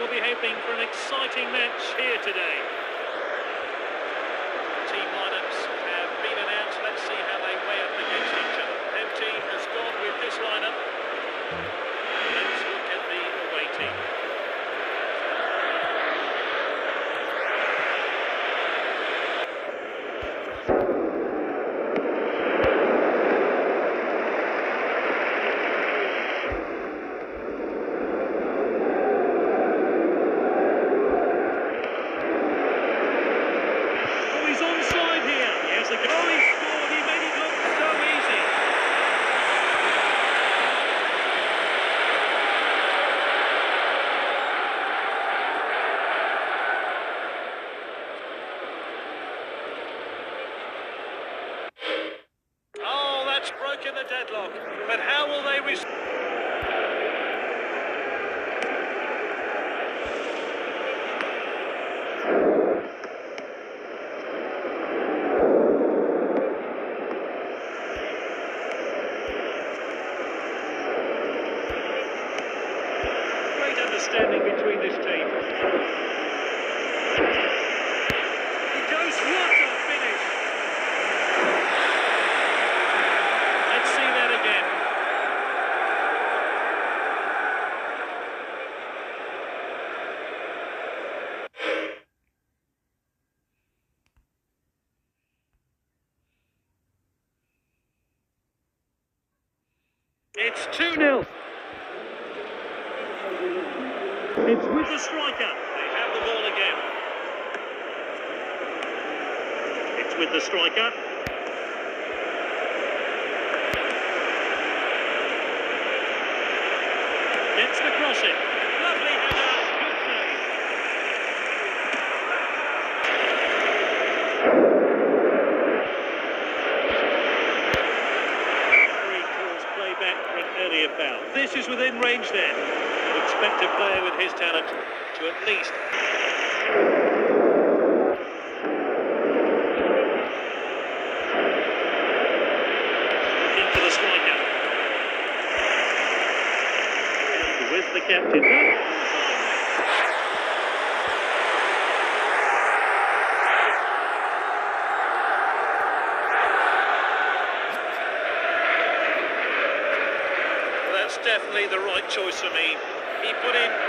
will be hoping for an exciting match here today. That's broken the deadlock. But how will they respond? Great understanding between this team. He goes, what It's 2 0. It's with the striker. They have the ball again. It's with the striker. Gets the crossing. Lovely header. Good save. An foul. This is within range then. Expect a player with his talent to at least into the striker. And with the captain. That's definitely the right choice for me. He put in